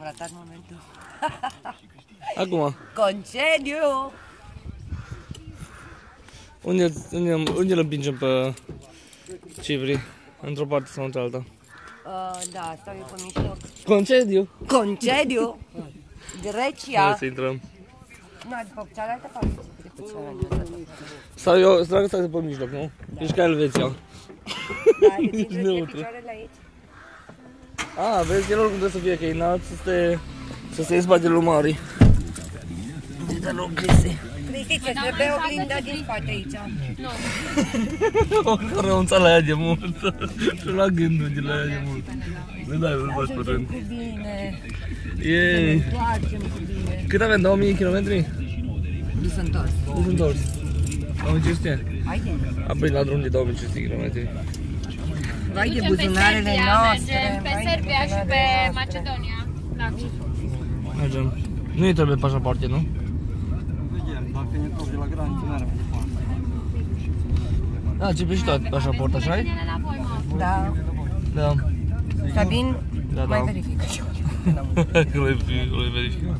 Am ratat momentul. Acum, Concediu! unde, unde, unde îl împingem pe Cipri? Într-o parte sau într-alta? Uh, da, stau eu pe mijloc. Concediu! Concediu! Hai Grecia! să intrăm. Nu, după cealaltă parte, după cealaltă. Sau eu, să stai pe mijloc, nu? Ești ca Elveția. Da, deci intră Neutru. picioarele aici. A, vezi, el oricum trebuie să fie că e înalt, să te, să se spate lui Mari. Uite loc Cristi. Cristi, ce trebuie oglinda din spate aici. Oricum renunța la ea de mult. Și la gândul de la ea de mult. Nu dai, nu faci pe Ajungem rând. cu bine, Ei, întoarcem cu bine. cât avem? 2000 km? Nu sunt întors. Nu sunt întors. 2500? Haide. Apoi la drum de 2500 km. Vai de Ducem pe buzunarele Serbia, noastre. mergem pe vai de Serbia și buzunarele pe noastre. Macedonia. La Mergem. Nu îi trebuie pașapoarte, nu? Vedem, dacă ne întorci de la graniță, n-are Da, ce pe și tot pașaport, așa e? la voi, mă. Da. Da. Sabin, Da, mai da. verifică și eu. Că le verifică.